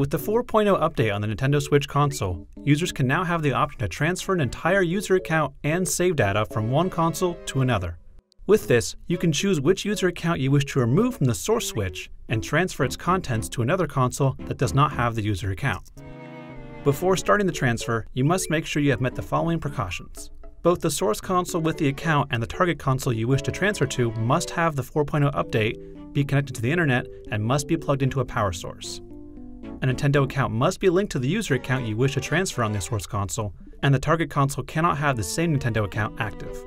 With the 4.0 update on the Nintendo Switch console, users can now have the option to transfer an entire user account and save data from one console to another. With this, you can choose which user account you wish to remove from the source switch and transfer its contents to another console that does not have the user account. Before starting the transfer, you must make sure you have met the following precautions. Both the source console with the account and the target console you wish to transfer to must have the 4.0 update, be connected to the internet, and must be plugged into a power source. A Nintendo account must be linked to the user account you wish to transfer on the source console, and the target console cannot have the same Nintendo account active.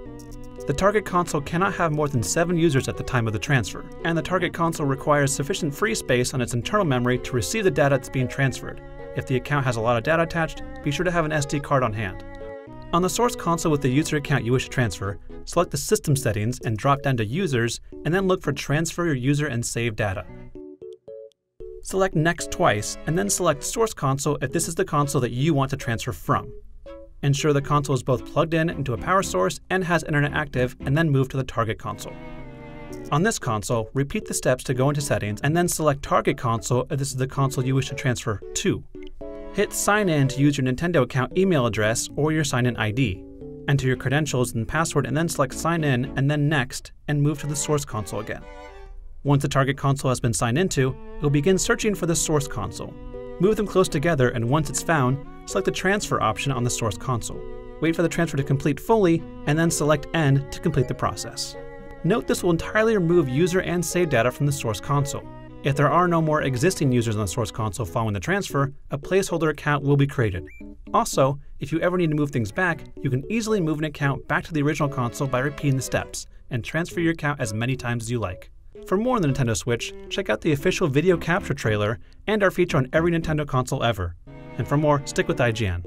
The target console cannot have more than 7 users at the time of the transfer, and the target console requires sufficient free space on its internal memory to receive the data that's being transferred. If the account has a lot of data attached, be sure to have an SD card on hand. On the source console with the user account you wish to transfer, select the System settings and drop down to Users, and then look for Transfer your user and save data. Select Next twice, and then select Source console if this is the console that you want to transfer from. Ensure the console is both plugged in into a power source and has internet active, and then move to the target console. On this console, repeat the steps to go into settings and then select target console if this is the console you wish to transfer to. Hit sign in to use your Nintendo account email address or your sign in ID. Enter your credentials and password and then select sign in and then next and move to the source console again. Once the target console has been signed into, it will begin searching for the source console. Move them close together and once it's found, select the transfer option on the source console. Wait for the transfer to complete fully, and then select End to complete the process. Note this will entirely remove user and save data from the source console. If there are no more existing users on the source console following the transfer, a placeholder account will be created. Also, if you ever need to move things back, you can easily move an account back to the original console by repeating the steps, and transfer your account as many times as you like. For more on the Nintendo Switch, check out the official video capture trailer and our feature on every Nintendo console ever. And for more, stick with IGN.